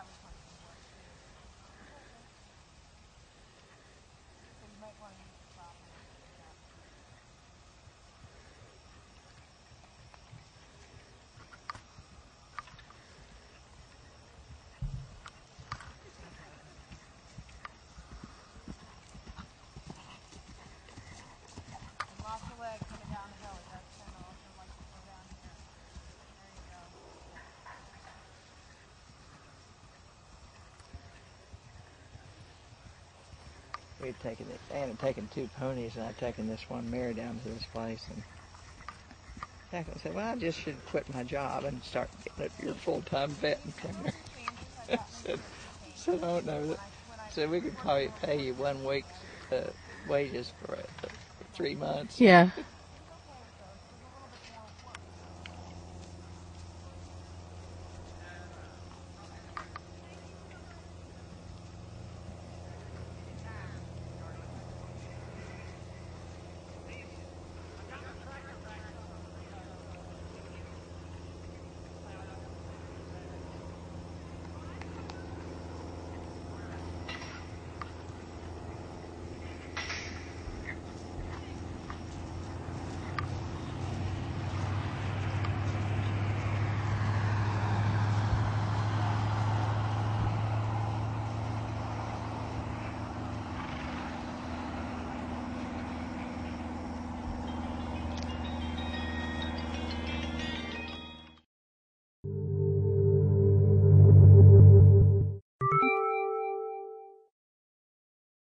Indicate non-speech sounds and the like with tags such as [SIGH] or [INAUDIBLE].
that was fun. We'd taken it. Ann had taken two ponies, and I'd taken this one mare down to this place, and Jacqueline said, "Well, I just should quit my job and start getting up your full-time vet and trainer." I said, I said, "I don't know." That. So we could probably pay you one week's uh, wages for, uh, for three months. Yeah. [LAUGHS]